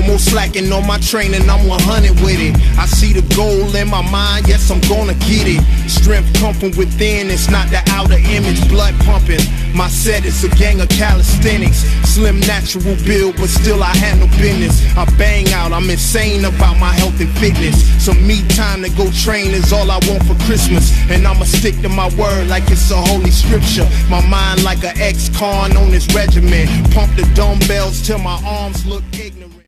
No more slacking on my training, I'm 100 with it. I see the goal in my mind, yes, I'm gonna get it. Strength come from within, it's not the outer image, blood pumping. My set is a gang of calisthenics. Slim natural build, but still I handle business. I bang out, I'm insane about my health and fitness. Some me time to go train is all I want for Christmas. And I'ma stick to my word like it's a holy scripture. My mind like an ex-con on this regiment. Pump the dumbbells till my arms look ignorant.